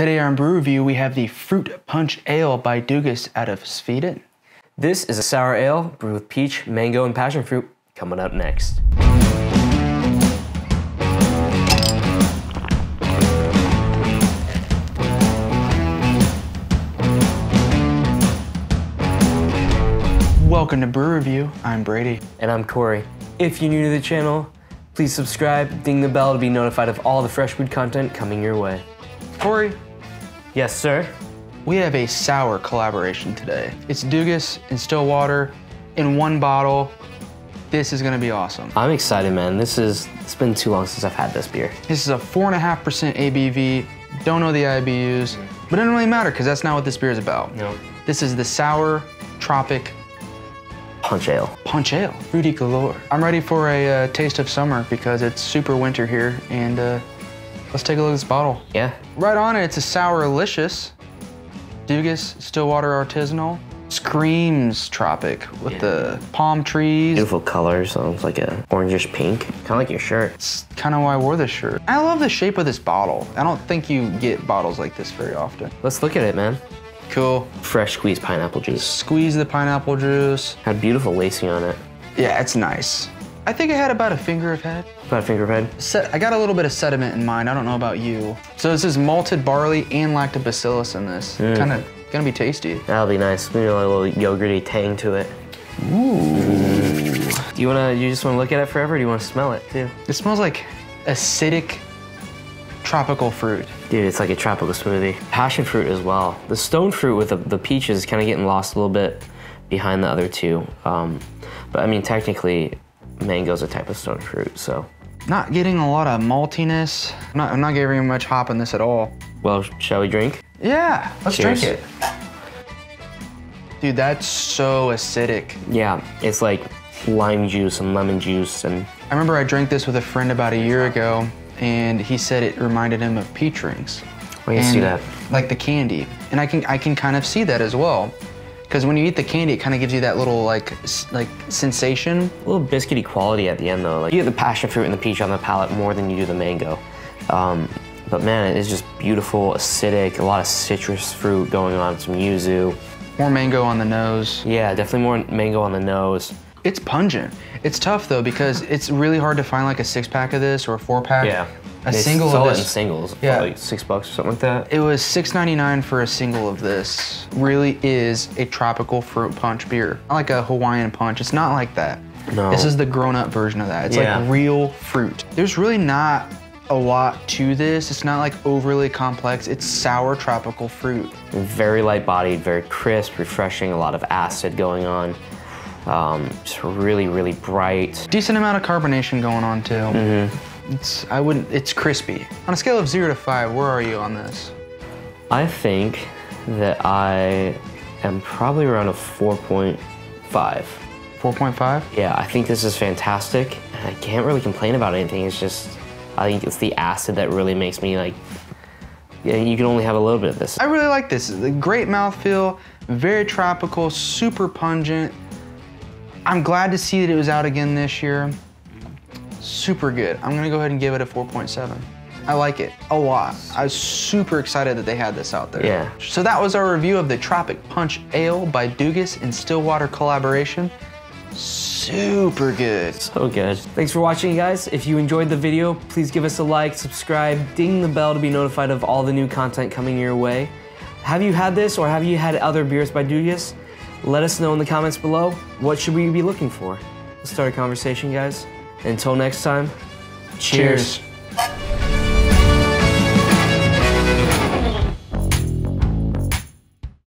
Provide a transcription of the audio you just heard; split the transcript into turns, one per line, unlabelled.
Today on BruRevu, we have the Fruit Punch Ale by Dugges out of Sweden.
This is a sour ale brewed with peach, mango, and passion fruit. Coming up next.
Welcome to BruRevu. I'm Brady.
And I'm Corey. If you're new to the channel, please subscribe, ding the bell to be notified of all the fresh food content coming your way.
Corey,
Yes, sir.
we have a sour collaboration today. It's Dugges and Stillwater in one bottle. This is gonna be awesome.
I'm excited, man. This is, it's been too long since I've had this beer.
This is a 4.5% ABV. Don't know the IBUs, but it doesn't really matter because that's not what this beer is about.
No.
This is the Sour Tropic
Punch ale.
Punch Ale, fruity galore. I'm ready for a uh, taste of summer because it's super winter here, and uh, let's take a look at this bottle.
Yeah.
Right on it, it's a Sourlicious. Dugges Stillwater Artisanal. Screams tropic with
Yeah.
the palm trees.
Beautiful colors, almost like a orangish pink. Kind of like your shirt.
It's kind of why I wore this shirt. I love the shape of this bottle. I don't think you get bottles like this very often.
Let's look at it, man.
Cool.
Fresh squeezed pineapple juice.
Squeeze the pineapple juice.
Had beautiful lacing on it.
Yeah, it's nice. I think I had about a finger of head.
About a finger of head.
Set, I got a little bit of sediment in mind. I don't know about you. So this is malted barley and lactobacillus in this. Kind of gonna be tasty.
That'll be nice. Maybe a little yogurty tang to it. Ooh. Do you wanna? You just wanna look at it forever? Or do you wanna smell it too?
It smells like acidic tropical fruit.
Dude, it's like a tropical smoothie. Passion fruit as well. The stone fruit with the, the peaches is kind of getting lost a little bit behind the other two. Um, but I mean, technically, mango's a type of stone fruit. So,
Not getting a lot of maltiness. I'm not, I'm not getting much hop in this at all.
well, shall we drink?
Yeah, let's
Cheers.
drink it. Dude, that's so acidic.
Yeah, it's like lime juice and lemon juice and
I remember I drank this with a friend about a year ago, and he said it reminded him of peach rings.
Oh, I can see that.
Like the candy. And I can I can kind of see that as well. Because when you eat the candy, it kind of gives you that little like like sensation.
A little biscuity quality at the end though. Like you get the passion fruit and the peach on the palate more than you do the mango. Um, but man, it is just beautiful, acidic, a lot of citrus fruit going on, some yuzu.
More mango on the nose.
Yeah, definitely more mango on the nose.
It's pungent. It's tough though because it's really hard to find like a six pack of this or a four pack. A
They
single
sell
of
it in
this.
singles,
Yeah.
like six bucks or something like that.
It was $6.99 for a single of this. Really is a tropical fruit punch beer. Not like a Hawaiian punch. It's not like that.
No.
This is the grown-up version of that. It's
Yeah.
like real fruit. There's really not a lot to this. It's not like overly complex. It's sour tropical fruit.
Very light bodied, very crisp, refreshing, a lot of acid going on. Um, just really, really bright.
Decent amount of carbonation going on too.
Mm-hmm.
It's I wouldn't. It's crispy. On a scale of zero to five, where are you on this?
I think that I am probably around a 4.5.
4.5.
Yeah, I think this is fantastic. I can't really complain about anything. It's just, I think it's the acid that really makes me like, yeah, you can only have a little bit of this.
I really like this. A great mouthfeel, very tropical, super pungent. I'm glad to see that it was out again this year. Super good. I'm gonna go ahead and give it a 4.7. I like it a lot. I was super excited that they had this out there.
Yeah.
So that was our review of the Tropic Punch Ale by Dugges and Stillwater collaboration. Super good.
So good. Thanks for watching, guys. If you enjoyed the video, please give us a like, subscribe, ding the bell to be notified of all the new content coming your way. Have you had this or have you had other beers by Dugges? Let us know in the comments below. What should we be looking for? Let's start a conversation, guys. Until next time, cheers.
Cheers.